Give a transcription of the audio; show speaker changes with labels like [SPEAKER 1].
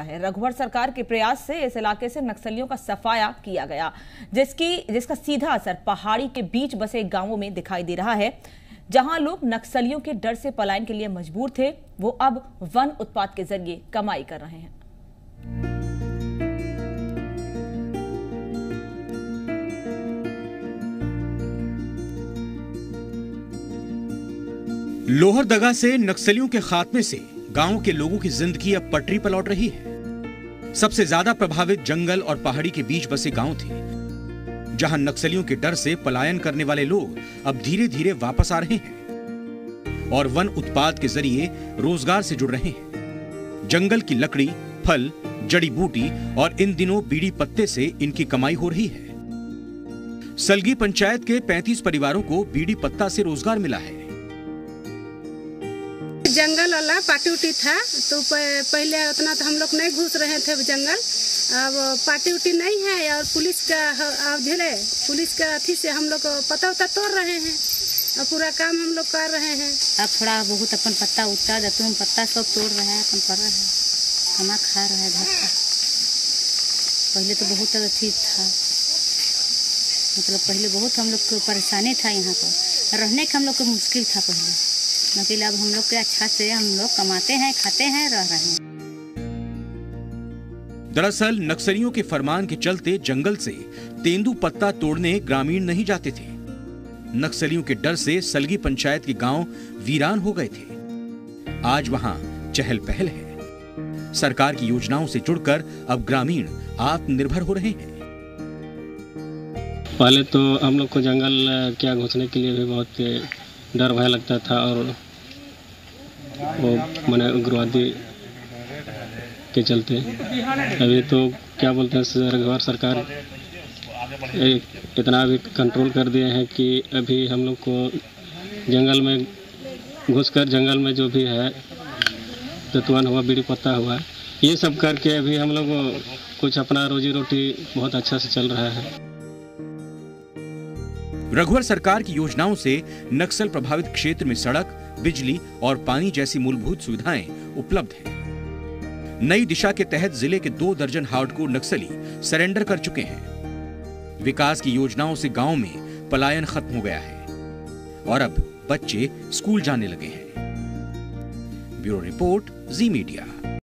[SPEAKER 1] है। रघुवर सरकार के प्रयास से इस इलाके से नक्सलियों का सफाया किया गया, जिसकी, जिसका सीधा असर पहाड़ी के बीच बसे गाँवों में दिखाई दे रहा है। जहाँ लोग नक्सलियों के डर से पलायन के लिए मजबूर थे, वो अब वन उत्पाद के ज़रिए कमाई कर रहे हैं।
[SPEAKER 2] लोहरदगा से नक्सलियों के खात्मे से गाँव के लोगों की ज़िंदगी अब पटरी पर लौट रही है। सबसे ज़्यादा प्रभावित जंगल और पहाड़ी के बीच बसे गाँव थे, जहाँ नक्सलियों के डर से पलायन करने वाले लोग अब धीरे धीरे वापस आ रहे हैं और वन उत्पाद के ज़रिए रोज़गार से जुड़ रहे हैं। जंगल की लकड़ी, फल, जड़ी बूटी और इन दिनों बीड़ी पत्ते से इनकी कमाई हो रही है। सलगी पंचायत के 35 परिवारों को बीड़ी पत्ता से रोज़गार मिला है।
[SPEAKER 3] जंगल वाला पार्टी उटी था तो पहले उतना तो हम लोग नहीं घुस रहे थे जंगल। अब पार्टी उटी नहीं है और पुलिस का अब झेले पुलिस का अथी से हम लोग पता उता तोड़ रहे हैं। और पूरा काम हम लोग कर रहे हैं।
[SPEAKER 4] अब थोड़ा बहुत अपन पत्ता उत्ता जैतून पत्ता सब तोड़ रहे हैं, अपन कर रहे हैं। खाना खा रहे हैं घर का। पहले तो बहुत अथी था। मतलब पहले बहुत हम लोग को परेशानी था यहाँ पर। रहने का हम लोग को मुश्किल था पहले। लेकिन अब हम लोग के अच्छा से हम लोग कमाते हैं खाते हैं रह रहे हैं।
[SPEAKER 2] दरअसल नक्सलियों के फरमान के चलते जंगल से तेंदु पत्ता तोड़ने ग्रामीण नहीं जाते थे। नक्सलियों के डर से सलगी पंचायत के गाँव वीरान हो गए थे। आज वहाँ चहल पहल है। सरकार की योजनाओं से जुड़कर अब ग्रामीण आत्मनिर्भर हो रहे हैं।
[SPEAKER 5] पहले तो हम लोग को जंगल क्या घुसने के लिए भी बहुत डर भय लगता था और वो मैंने उग्रवादी के चलते। अभी तो क्या बोलते हैं रघुवर सरकार एक इतना भी कंट्रोल कर दिए हैं कि अभी हम लोग को जंगल में, घुसकर जंगल में जो भी है तत्वन हुआ, बीड़ी पत्ता हुआ, ये सब करके अभी हम लोग कुछ अपना रोजी रोटी बहुत अच्छा से चल रहा है।
[SPEAKER 2] रघुवर सरकार की योजनाओं से नक्सल प्रभावित क्षेत्र में सड़क, बिजली और पानी जैसी मूलभूत सुविधाएँ उपलब्ध हैं। नई दिशा के तहत ज़िले के दो दर्जन हार्डकोर नक्सली सरेंडर कर चुके हैं। विकास की योजनाओं से गाँव में पलायन खत्म हो गया है और अब बच्चे स्कूल जाने लगे हैं। Bureau report, Zee media.